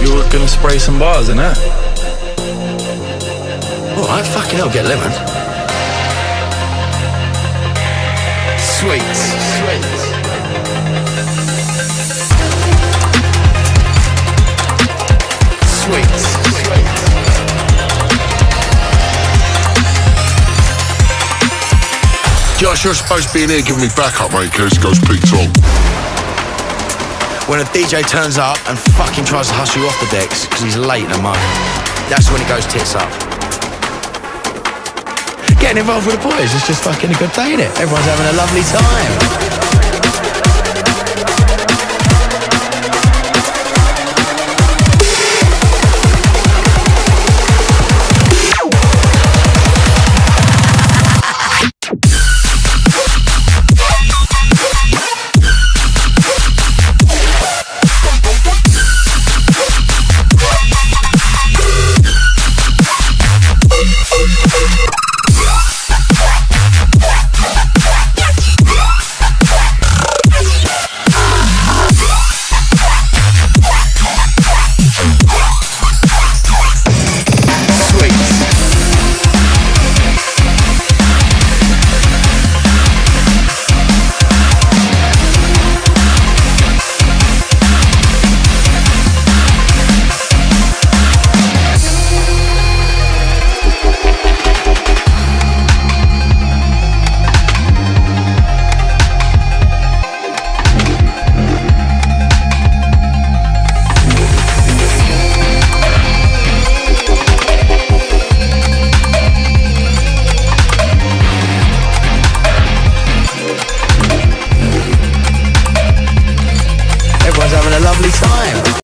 You were gonna spray some bars, in innit? Alright, fucking hell, get lemon. Sweets. Sweets. Sweets. Sweets. Josh, you're supposed to be in here giving me backup, mate, in case it goes peak Tom. When a DJ turns up and fucking tries to hustle you off the decks because he's late in a mug, that's when it goes tits up. Getting involved with the boys is just fucking a good day, innit? Everyone's having a lovely time.